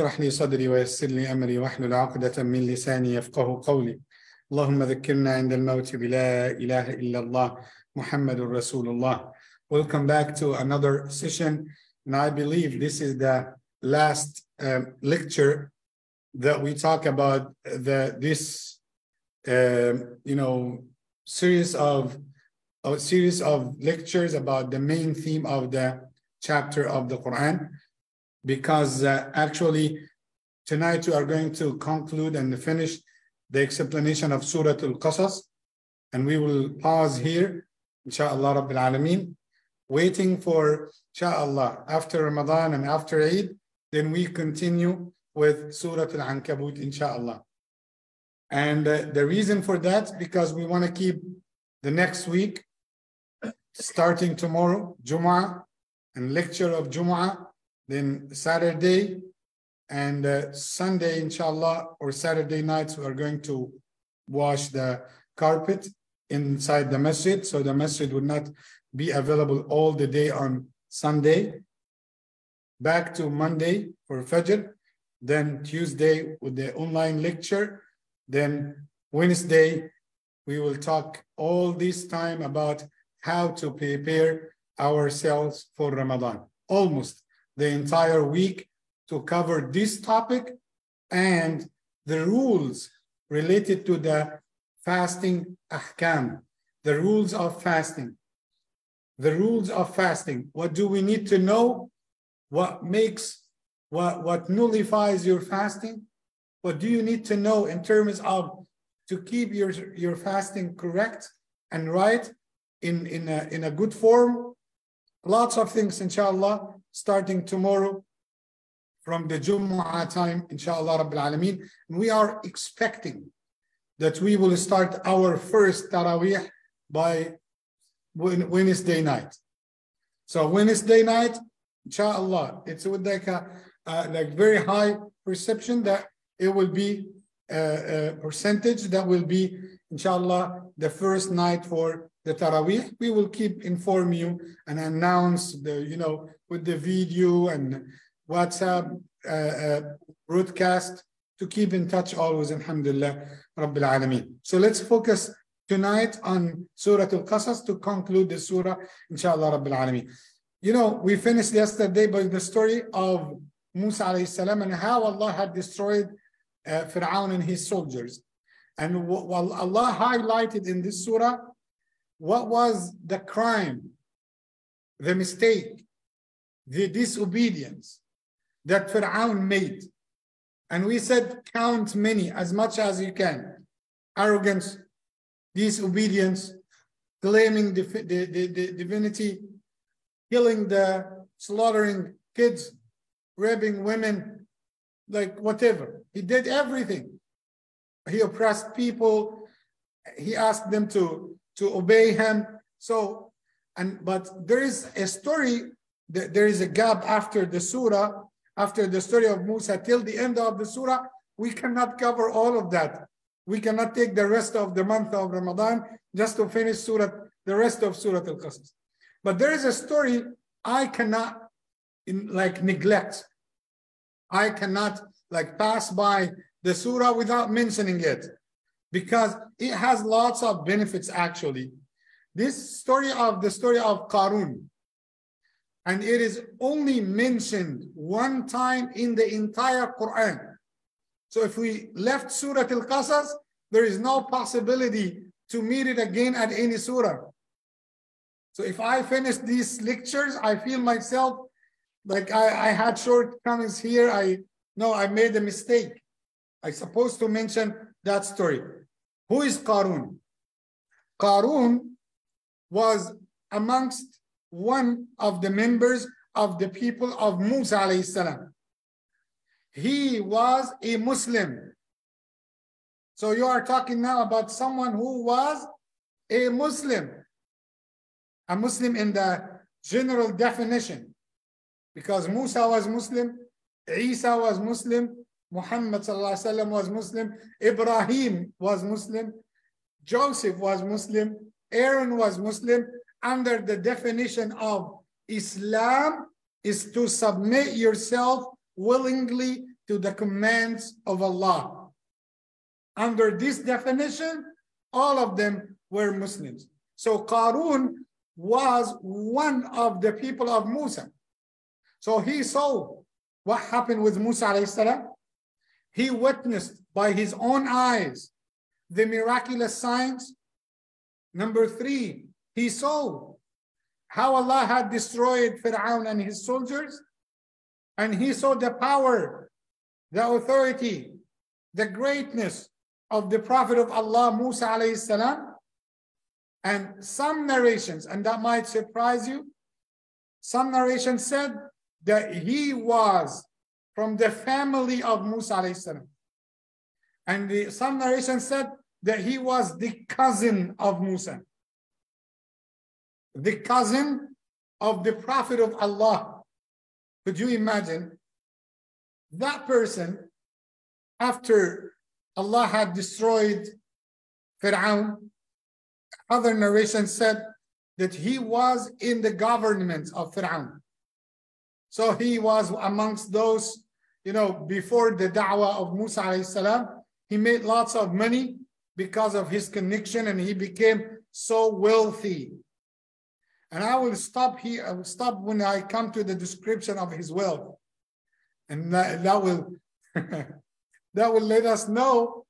اشرح لي صدري ويسر لي أمري واحلل عقدة من لساني يفقه قولي اللهم ذكرنا عند الموت بلا إله إلا الله محمد رسول الله Welcome back to another session and I believe this is the last um, lecture that we talk about the this um, you know series of a series of lectures about the main theme of the chapter of the Quran because uh, actually tonight we are going to conclude and finish the explanation of Surah Al-Qasas. And we will pause here inshallah Rabbil Alameen waiting for inshallah after Ramadan and after Eid then we continue with Surah Al-Ankabut inshallah. And uh, the reason for that because we want to keep the next week starting tomorrow Jumu'ah and lecture of Jumu'ah then Saturday and uh, Sunday, inshallah, or Saturday nights, we are going to wash the carpet inside the masjid. So the masjid would not be available all the day on Sunday. Back to Monday for Fajr, then Tuesday with the online lecture, then Wednesday, we will talk all this time about how to prepare ourselves for Ramadan. Almost the entire week to cover this topic and the rules related to the fasting ahkam, the rules of fasting. The rules of fasting. What do we need to know? What makes, what, what nullifies your fasting? What do you need to know in terms of to keep your, your fasting correct and right in, in, a, in a good form? Lots of things, inshallah, starting tomorrow from the Jumu'ah time, inshallah Rabbil Alameen. We are expecting that we will start our first Taraweeh by Wednesday night. So Wednesday night, inshallah, it's with like a uh, like very high perception that it will be a, a percentage that will be, inshallah, the first night for the Taraweeh. We will keep inform you and announce the, you know, with the video and WhatsApp uh, uh, broadcast to keep in touch always, alhamdulillah, Rabbil Alameen. So let's focus tonight on Surah Al-Qasas to conclude the surah, inshallah, Rabbil Alameen. You know, we finished yesterday by the story of Musa alayhi salam and how Allah had destroyed uh, Fir'aun and his soldiers. And while Allah highlighted in this surah what was the crime, the mistake, the disobedience that Fir'aun made. And we said, count many as much as you can. Arrogance, disobedience, claiming the, the, the, the divinity, killing the, slaughtering kids, raping women, like whatever. He did everything. He oppressed people. He asked them to, to obey him. So, and but there is a story, that there is a gap after the surah after the story of Musa till the end of the surah, we cannot cover all of that. We cannot take the rest of the month of Ramadan just to finish surah, the rest of Surah Al-Qasas. But there is a story I cannot in, like neglect. I cannot like pass by the surah without mentioning it because it has lots of benefits actually. This story of the story of Qarun, and it is only mentioned one time in the entire Quran. So if we left Surah Al-Qasas, there is no possibility to meet it again at any surah. So if I finish these lectures, I feel myself like I, I had shortcomings here. I no, I made a mistake. I supposed to mention that story. Who is Qarun? Qarun was amongst one of the members of the people of Musa alayhi salam. He was a Muslim. So you are talking now about someone who was a Muslim. A Muslim in the general definition. Because Musa was Muslim, Isa was Muslim, Muhammad وسلم, was Muslim, Ibrahim was Muslim, Joseph was Muslim, Aaron was Muslim, under the definition of Islam is to submit yourself willingly to the commands of Allah. Under this definition, all of them were Muslims. So Qarun was one of the people of Musa. So he saw what happened with Musa alayhi salam. He witnessed by his own eyes the miraculous signs. Number three, he saw how Allah had destroyed Fir'aun and his soldiers. And he saw the power, the authority, the greatness of the Prophet of Allah, Musa alayhi salam. And some narrations, and that might surprise you, some narrations said that he was from the family of Musa alayhi salam. And the, some narration said that he was the cousin of Musa, the cousin of the Prophet of Allah. Could you imagine that person after Allah had destroyed Fir'aun? Other narration said that he was in the government of Fir'aun. So he was amongst those, you know, before the da'wah of Musa alayhi salam, he made lots of money because of his connection and he became so wealthy. And I will stop here, I will stop when I come to the description of his wealth. And that, that will that will let us know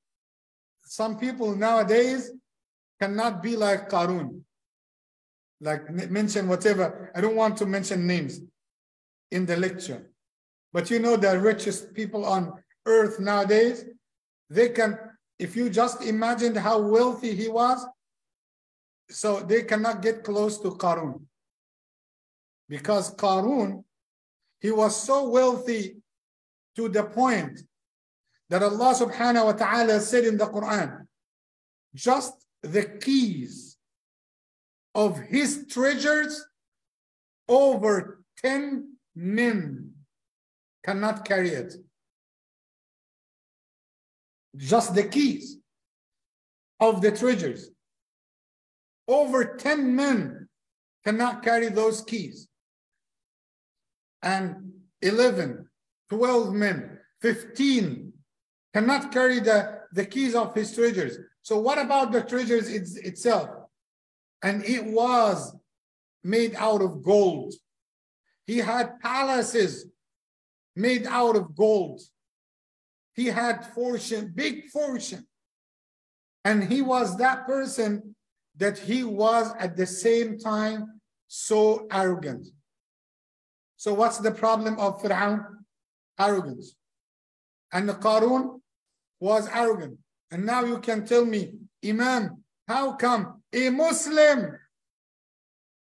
some people nowadays cannot be like Qarun. Like mention whatever. I don't want to mention names in the lecture. But you know the richest people on earth nowadays, they can, if you just imagined how wealthy he was, so they cannot get close to Qarun. Because Qarun, he was so wealthy to the point that Allah subhanahu wa ta'ala said in the Quran, just the keys of his treasures over 10 men cannot carry it. Just the keys of the treasures. Over 10 men cannot carry those keys. And 11, 12 men, 15 cannot carry the, the keys of his treasures. So what about the treasures it's, itself? And it was made out of gold. He had palaces made out of gold. He had fortune, big fortune. And he was that person that he was at the same time so arrogant. So what's the problem of Fir'aun? Arrogance. And the Qarun was arrogant. And now you can tell me, Imam, how come a Muslim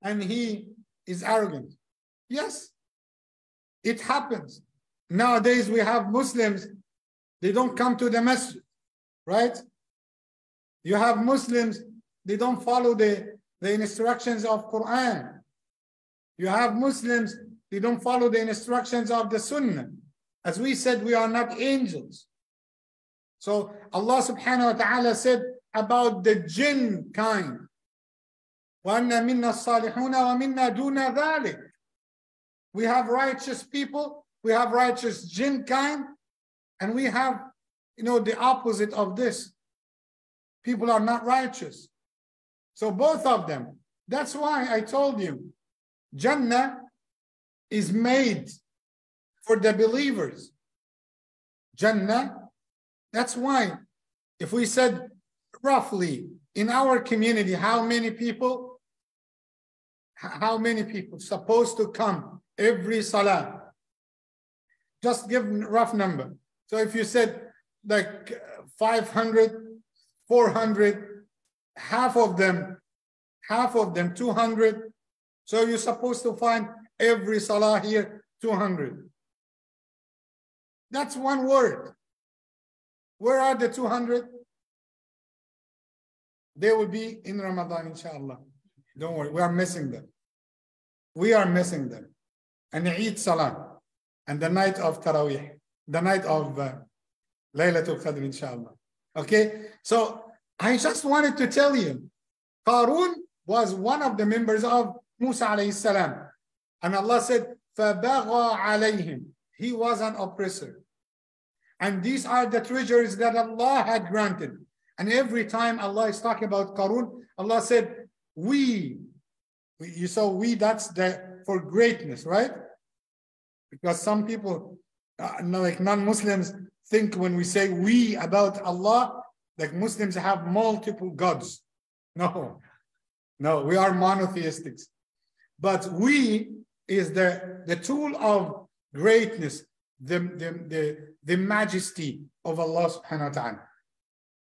and he is arrogant? Yes, it happens. Nowadays we have Muslims, they don't come to the masjid, right? You have Muslims, they don't follow the, the instructions of Quran. You have Muslims, they don't follow the instructions of the Sunnah. As we said, we are not angels. So Allah subhanahu wa ta'ala said about the jinn kind. وَأَنَّ مِنَّا الصَّالِحُونَ وَمِنَّا دُونَ ذَلِكَ we have righteous people, we have righteous jinn kind, and we have, you know, the opposite of this. People are not righteous. So both of them. That's why I told you, Jannah is made for the believers. Jannah, that's why if we said roughly in our community, how many people, how many people supposed to come every salah. Just give rough number. So if you said like 500, 400, half of them, half of them 200. So you're supposed to find every salah here 200. That's one word. Where are the 200? They will be in Ramadan, inshallah. Don't worry, we are missing them. We are missing them and Eid Salah and the night of Taraweeh, the night of uh, Laylatul Qadr, inshallah. Okay, so I just wanted to tell you, Qarun was one of the members of Musa alayhi salam. And Allah said, فَبَغَى عَلَيْهِمْ He was an oppressor. And these are the treasures that Allah had granted. And every time Allah is talking about Qarun, Allah said, we. You saw we, that's the for greatness, right? Because some people, uh, like non-Muslims, think when we say we about Allah, like Muslims have multiple gods. No, no, we are monotheistics. But we is the, the tool of greatness, the, the, the, the majesty of Allah subhanahu wa ta'ala.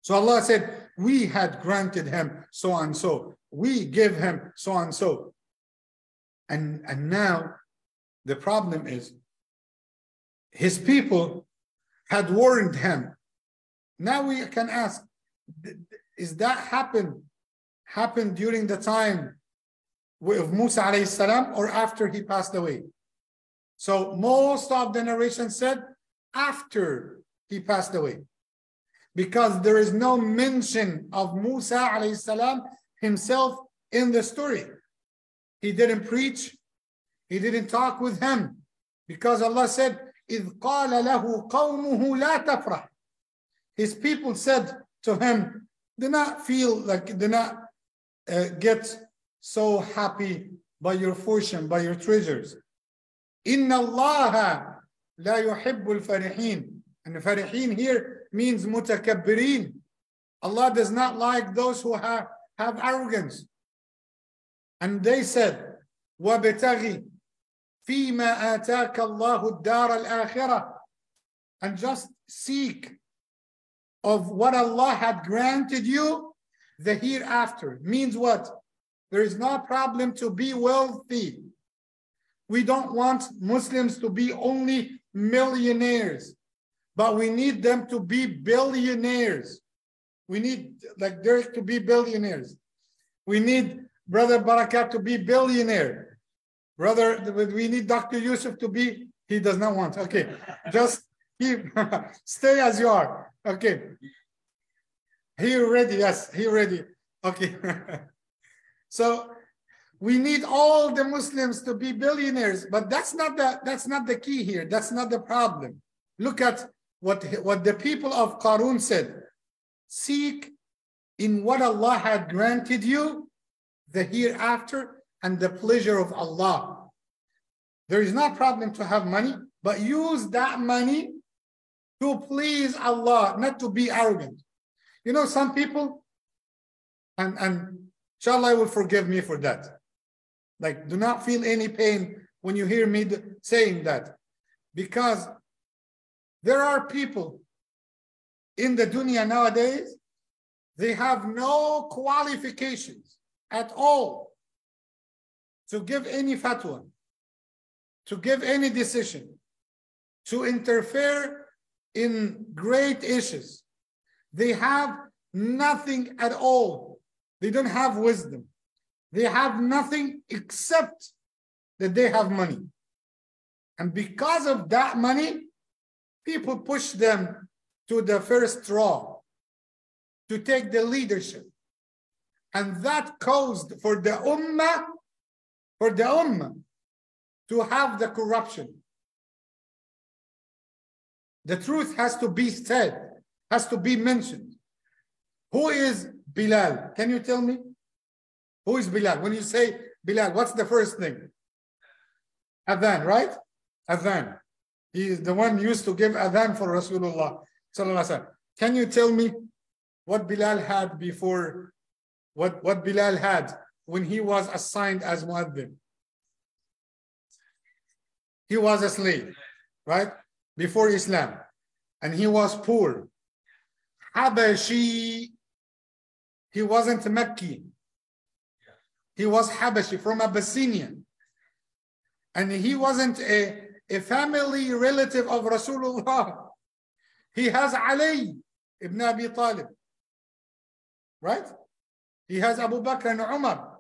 So Allah said, we had granted him so and so. We give him so and so. And, and now the problem is his people had warned him. Now we can ask, is that happen happened during the time of Musa alayhi salam or after he passed away? So most of the narration said after he passed away. Because there is no mention of Musa alayhi salam himself in the story. He didn't preach, he didn't talk with him. Because Allah said, إِذْ قَالَ لَهُ قَوْمُهُ لَا تَفْرَحْ His people said to him, do not feel like, do not uh, get so happy by your fortune, by your treasures. إِنَّ اللَّهَ لَا يُحِبُّ الْفَرِحِينَ And farihin here means mutakabbirin. Allah does not like those who have, have arrogance. And they said, وَبِتَغِي فِيمَا آتَاكَ اللَّهُ الدَّارَ الْآخِرَةِ And just seek of what Allah had granted you the hereafter. Means what? There is no problem to be wealthy. We don't want Muslims to be only millionaires, but we need them to be billionaires. We need like Derek to be billionaires. We need Brother Barakat to be billionaire. Brother, we need Dr. Yusuf to be, he does not want. Okay, just keep, stay as you are. Okay. He ready, yes, he ready. Okay. So we need all the Muslims to be billionaires, but that's not the that's not the key here. That's not the problem. Look at what what the people of Qarun said. Seek in what Allah had granted you the hereafter and the pleasure of Allah. There is no problem to have money, but use that money to please Allah, not to be arrogant. You know, some people, and, and Inshallah will forgive me for that. Like, do not feel any pain when you hear me saying that. Because there are people in the dunya nowadays, they have no qualifications at all to give any fatwa, to give any decision, to interfere in great issues. They have nothing at all they don't have wisdom. They have nothing except that they have money. And because of that money, people push them to the first straw to take the leadership. And that caused for the ummah, for the ummah to have the corruption. The truth has to be said, has to be mentioned. Who is Bilal. Can you tell me? Who is Bilal? When you say Bilal, what's the first thing? Adhan, right? Adhan. He is the one used to give adhan for Rasulullah. Can you tell me what Bilal had before, what, what Bilal had when he was assigned as Muaddin? He was a slave, right? Before Islam. And he was poor. Habashi he wasn't Mekki. He was Habashi from Abyssinian. And he wasn't a, a family relative of Rasulullah. He has Ali ibn Abi Talib. Right? He has Abu Bakr and Umar.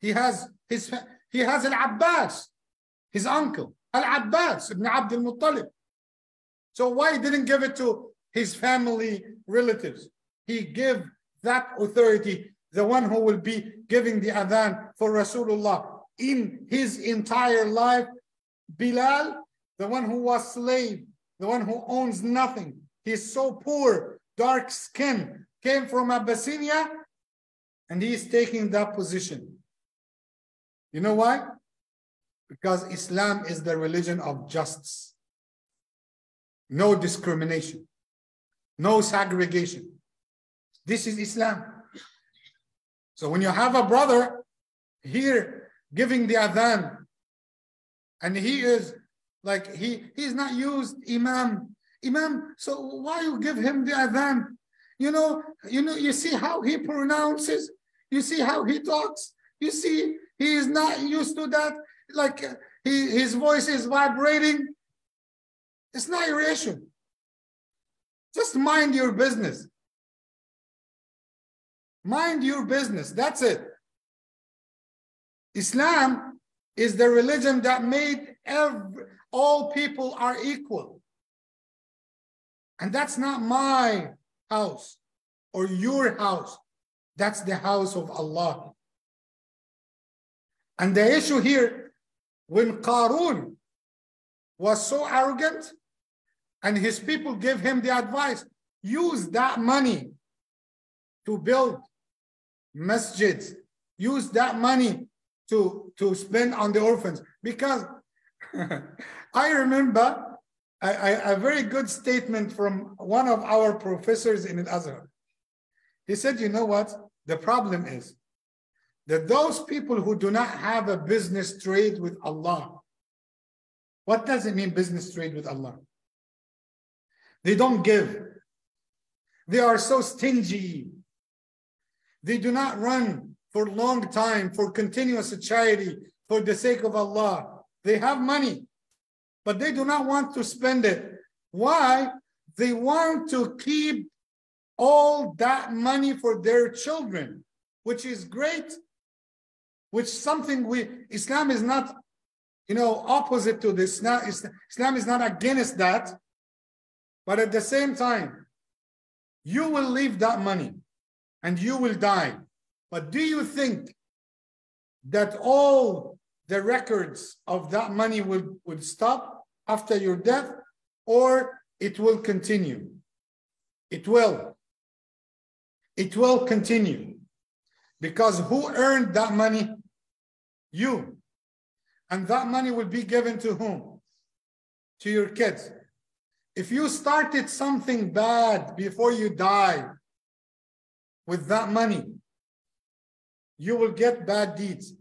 He has his he has Al-Abbas, his uncle, Al-Abbas ibn Abd al-Muttalib. So why didn't give it to his family relatives? He gave that authority, the one who will be giving the adhan for Rasulullah in his entire life, Bilal, the one who was slave the one who owns nothing. He's so poor, dark skin, came from Abyssinia, and he's taking that position. You know why? Because Islam is the religion of justice. No discrimination, no segregation. This is Islam. So when you have a brother here giving the adhan, and he is like he he's not used imam imam so why you give him the adhan you know you know you see how he pronounces you see how he talks you see he is not used to that like uh, he, his voice is vibrating it's not your issue just mind your business mind your business that's it islam is the religion that made every, all people are equal. And that's not my house or your house. That's the house of Allah. And the issue here, when Qarun was so arrogant and his people gave him the advice, use that money to build masjids, use that money to, to spend on the orphans. Because I remember a, a, a, very good statement from one of our professors in Al-Azhar. He said, you know what? The problem is that those people who do not have a business trade with Allah, what does it mean business trade with Allah? They don't give. They are so stingy. They do not run for long time, for continuous charity, for the sake of Allah. They have money, but they do not want to spend it. Why? They want to keep all that money for their children, which is great, which something we, Islam is not, you know, opposite to this. Islam, Islam is not against that. But at the same time, you will leave that money and you will die. But do you think that all the records of that money will, will stop after your death or it will continue. It will. It will continue. Because who earned that money? You. And that money will be given to whom? To your kids. If you started something bad before you die with that money, you will get bad deeds.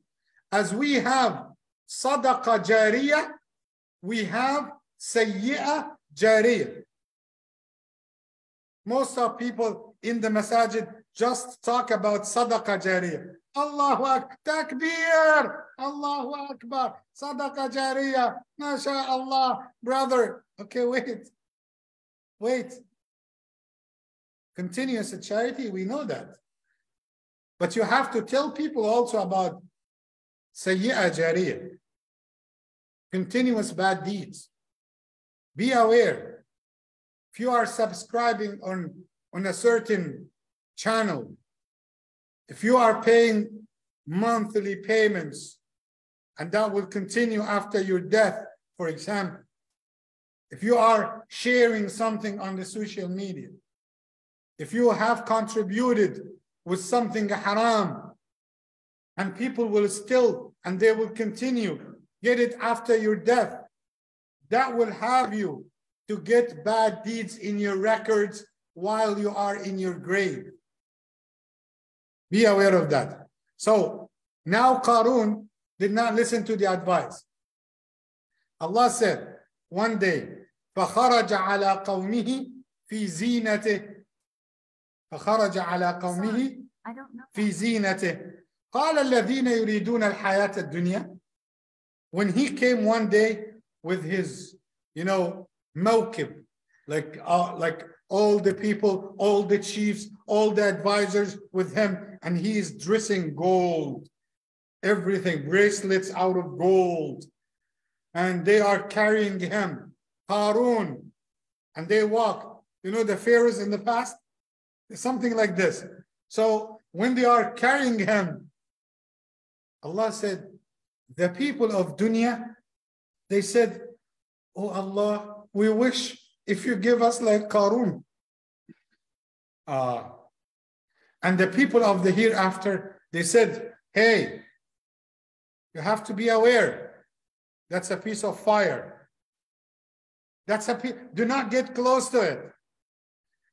As we have sadaqa jariyah, we have sayyi'ah jariyah. Most of people in the masajid just talk about sadaqa jariyah. Allahu Akbar, takbir, Allahu Akbar, sadaqa jariyah, mashallah, brother. Okay, wait, wait. Continuous charity, we know that. But you have to tell people also about sayyi'ah jariyah, continuous bad deeds. Be aware. If you are subscribing on, on a certain channel, if you are paying monthly payments, and that will continue after your death, for example, if you are sharing something on the social media, if you have contributed with something haram, and people will still, and they will continue get it after your death. That will have you to get bad deeds in your records while you are in your grave. Be aware of that. So now Qarun did not listen to the advice. Allah said, one day, فخرج على قومه في زينته فخرج على قومه في زينته قال الذين يريدون الحياة الدنيا when he came one day with his you know موكب like uh, like all the people, all the chiefs, all the advisors with him, and he is dressing gold, everything, bracelets out of gold. And they are carrying him, Harun, and they walk. You know, the pharaohs in the past, something like this. So when they are carrying him, Allah said, the people of dunya, they said, Oh Allah, we wish if you give us like Qarun. Uh, and the people of the hereafter, they said, hey, you have to be aware. That's a piece of fire. That's a piece, do not get close to it.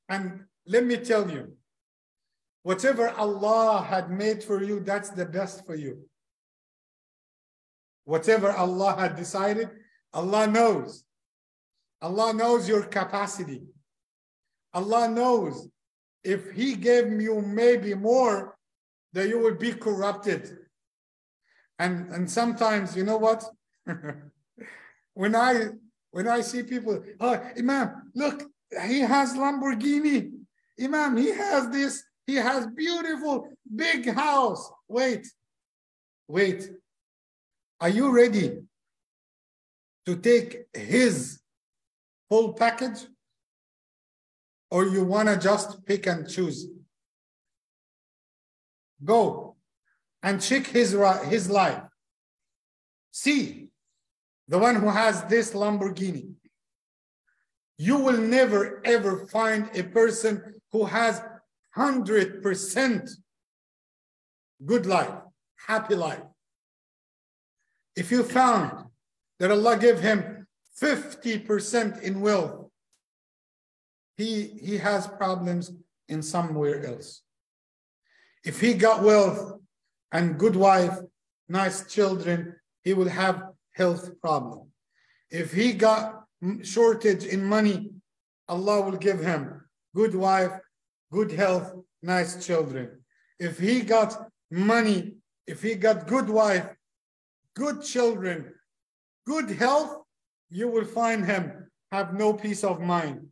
And let me tell you, whatever Allah had made for you, that's the best for you. Whatever Allah had decided, Allah knows. Allah knows your capacity. Allah knows if He gave you maybe more, that you will be corrupted. And and sometimes, you know what? when I when I see people, oh Imam, look, he has Lamborghini. Imam, he has this, he has beautiful big house. Wait, wait. Are you ready to take his full package? Or you want to just pick and choose? Go and check his, his life. See, the one who has this Lamborghini. You will never ever find a person who has 100% good life, happy life. If you found that Allah gave him 50% in wealth, he, he has problems in somewhere else. If he got wealth and good wife, nice children, he will have health problem. If he got shortage in money, Allah will give him good wife, good health, nice children. If he got money, if he got good wife, good children, good health, you will find him have no peace of mind.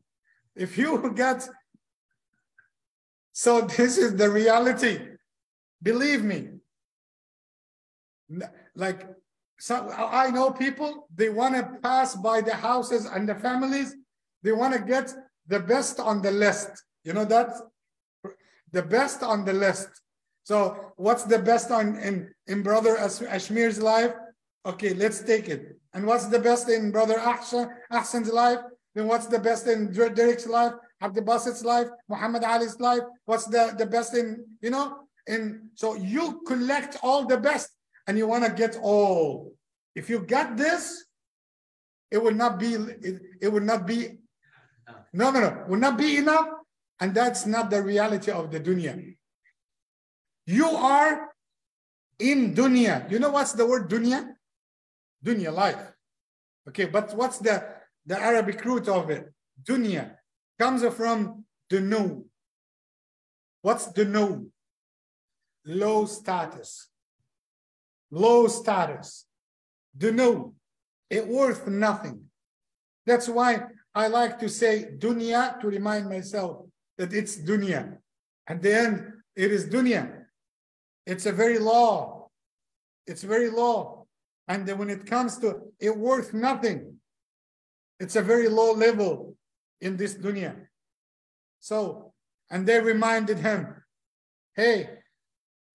If you get, so this is the reality. Believe me. Like, so I know people, they want to pass by the houses and the families. They want to get the best on the list. You know that? The best on the list. So what's the best on in, in brother Ashmir's life? Okay, let's take it. And what's the best in brother Ahsan's life? Then what's the best in Derek's life? Abdul Basit's life? Muhammad Ali's life? What's the, the best in, you know? And so you collect all the best and you want to get all. If you get this, it will not be, it, it will not be, no, no, no, will not be enough. And that's not the reality of the dunya. You are in dunya. You know what's the word dunya? Dunya, life. Okay, but what's the, the Arabic root of it? Dunya comes from dunu. What's dunu? Low status. Low status. Dunu. It worth nothing. That's why I like to say dunya to remind myself that it's dunya. At the end, it is dunya. It's a very low. It's very low. And when it comes to it worth nothing, it's a very low level in this dunya. So, and they reminded him, hey,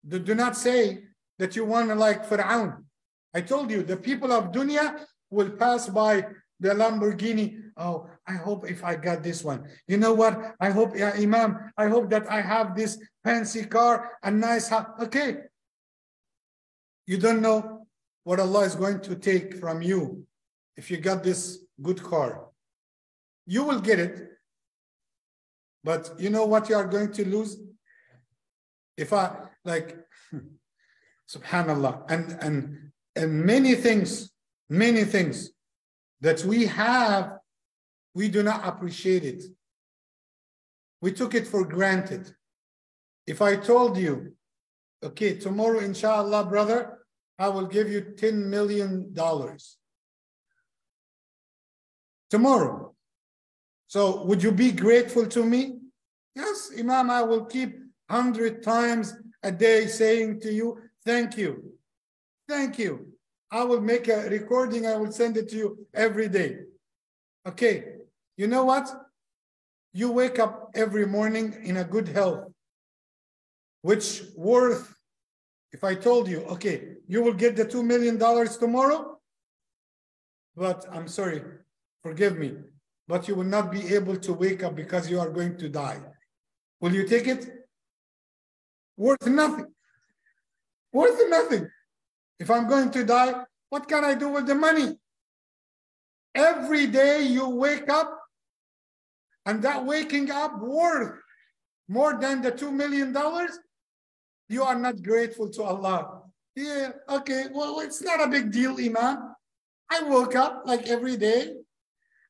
do, do not say that you want to like Fir'aun. I told you, the people of dunya will pass by the Lamborghini. Oh, I hope if I got this one. You know what? I hope, yeah, Imam, I hope that I have this fancy car and nice house. Okay. You don't know what Allah is going to take from you if you got this good car. You will get it. But you know what you are going to lose? If I like subhanallah and and and many things, many things that we have, we do not appreciate it. We took it for granted. If I told you, okay, tomorrow, inshallah, brother, I will give you $10 million. Tomorrow. So would you be grateful to me? Yes, Imam, I will keep 100 times a day saying to you, thank you. Thank you. I will make a recording. I will send it to you every day. Okay. You know what? You wake up every morning in a good health, which worth, if I told you, okay, you will get the $2 million tomorrow, but I'm sorry, forgive me. but you will not be able to wake up because you are going to die. Will you take it? Worth nothing. Worth nothing. If I'm going to die, what can I do with the money? Every day you wake up, and that waking up worth more than the $2 million, you are not grateful to Allah. Yeah, okay, well, it's not a big deal, Imam. I woke up like every day.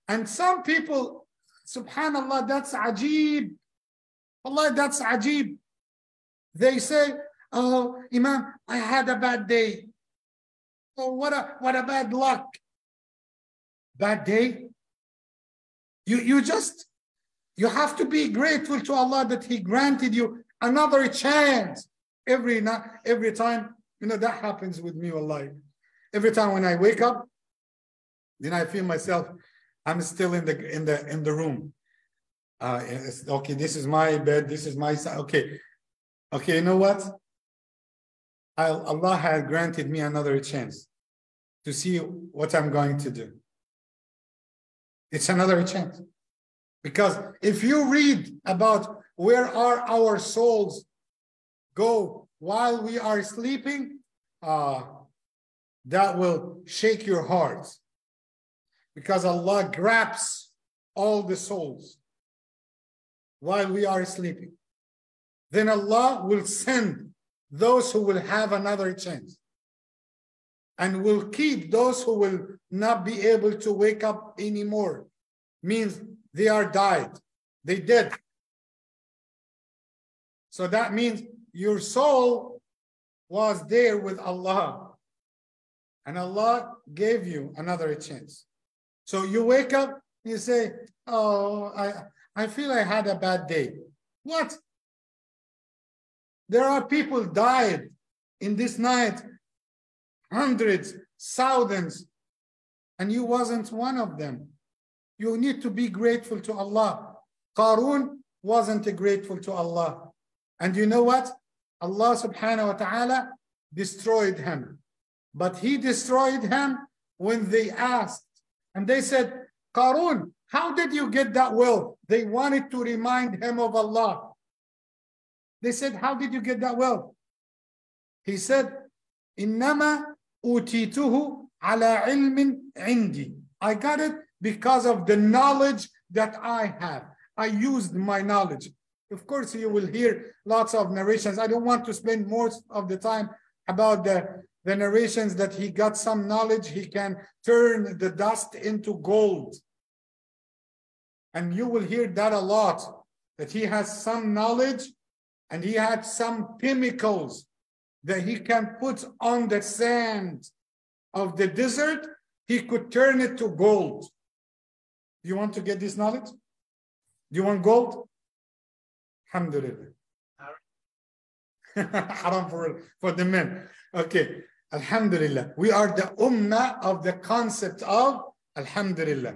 And some people, subhanallah, that's ajib. Allah, that's ajib. They say, oh, Imam, I had a bad day. Oh, what a, what a bad luck. Bad day? You, you just, you have to be grateful to Allah that He granted you another chance every, every time. You know, that happens with me, a lot. Every time when I wake up, then I feel myself, I'm still in the in the in the room. Uh, okay, this is my bed. This is my side. Okay, okay. You know what? I'll, Allah has granted me another chance to see what I'm going to do. It's another chance. Because if you read about where are our souls go while we are sleeping, uh, that will shake your heart because Allah grabs all the souls while we are sleeping. Then Allah will send those who will have another chance and will keep those who will not be able to wake up anymore. Means they are died, they dead. So that means your soul was there with Allah and Allah gave you another chance. So you wake up, you say, Oh, I, I feel I had a bad day. What? There are people died in this night, hundreds, thousands, and you wasn't one of them. You need to be grateful to Allah. Qarun wasn't grateful to Allah. And you know what? Allah subhanahu wa ta'ala destroyed him. But he destroyed him when they asked, and they said, Qarun, how did you get that wealth? They wanted to remind him of Allah. They said, How did you get that wealth? He said, Innama utituhu ala ilmin indi. I got it because of the knowledge that I have. I used my knowledge. Of course, you will hear lots of narrations. I don't want to spend most of the time about the the narrations that he got some knowledge, he can turn the dust into gold. And you will hear that a lot, that he has some knowledge and he had some chemicals that he can put on the sand of the desert, he could turn it to gold. Do you want to get this knowledge? Do you want gold? Alhamdulillah. Haram for, for the men. Okay. Alhamdulillah. We are the ummah of the concept of Alhamdulillah.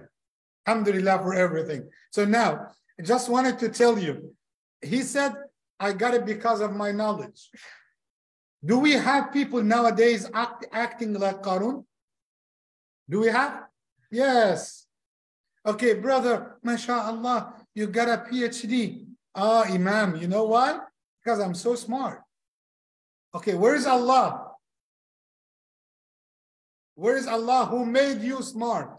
Alhamdulillah for everything. So now, I just wanted to tell you, he said, I got it because of my knowledge. Do we have people nowadays act, acting like Qarun? Do we have? Yes. Okay, brother, mashallah, you got a PhD. Ah, Imam, you know why? Because I'm so smart. Okay, where is Allah? Where is Allah who made you smart?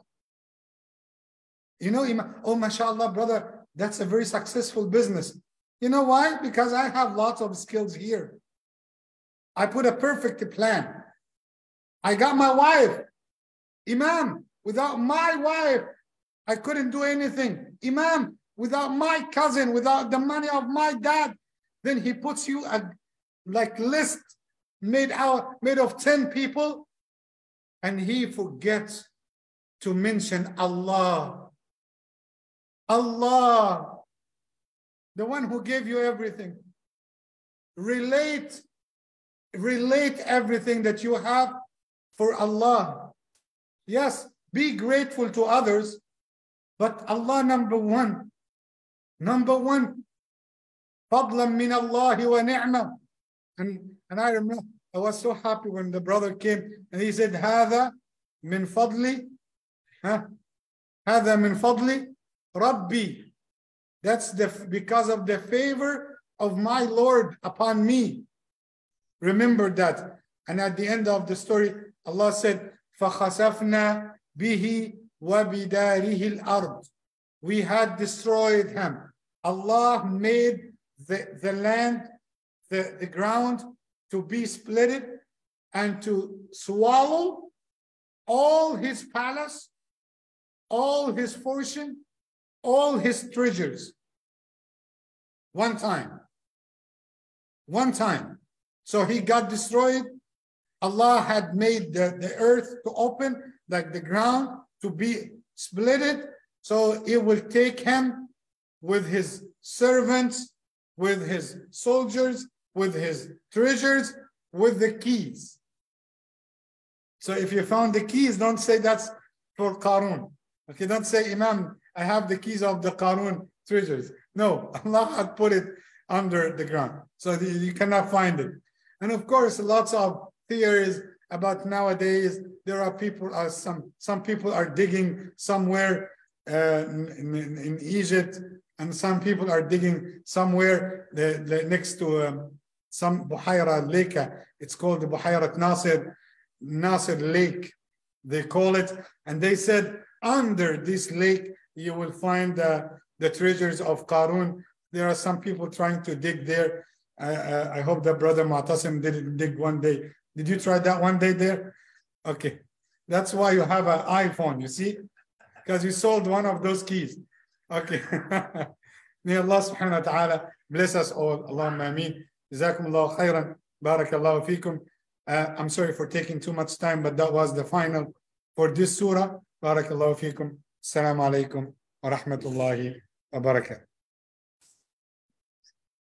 You know, Imam, oh, mashallah, brother, that's a very successful business. You know why? Because I have lots of skills here. I put a perfect plan. I got my wife. Imam, without my wife, I couldn't do anything. Imam, without my cousin, without the money of my dad, then he puts you a like list made out made of 10 people and he forgets to mention Allah. Allah, the one who gave you everything. Relate, relate everything that you have for Allah. Yes, be grateful to others, but Allah number one. Number one, فضلا من الله ونعمة. And, and I remember I was so happy when the brother came and he said, هذا من فضلي ها هذا من فضلي Rabbi. That's the because of the favor of my Lord upon me. Remember that. And at the end of the story, Allah said, فَخَسَفْنَا بِهِ وَبِدَارِهِ الْأَرْضِ we had destroyed him. Allah made the, the land, the, the ground to be split and to swallow all his palace, all his fortune, all his treasures. One time. One time. So he got destroyed. Allah had made the, the earth to open, like the ground to be splitted. So it will take him with his servants, with his soldiers, with his treasures, with the keys. So if you found the keys, don't say that's for Qarun. Okay, don't say, Imam, I have the keys of the Qarun treasures. No, Allah had put it under the ground. So you cannot find it. And of course, lots of theories about nowadays. There are people, uh, some, some people are digging somewhere uh, in, in, in, Egypt, and some people are digging somewhere the, the, next to um, some Buhaira Lake. It's called the Buhairat Nasir, Nasir Lake, they call it. And they said under this lake, you will find uh, the treasures of Qarun. There are some people trying to dig there. I, I hope that brother Matasim did dig one day. Did you try that one day there? Okay. That's why you have an iPhone, you see? Because you sold one of those keys. Okay. May Allah subhanahu wa ta'ala bless us all. Allahumma ameen. Jazakum Allah khairan. Barakallahu fikum. Uh, I'm sorry for taking too much time, but that was the final for this surah. Barakallahu fikum. Assalamu alaikum wa rahmatullahi wa barakatuh.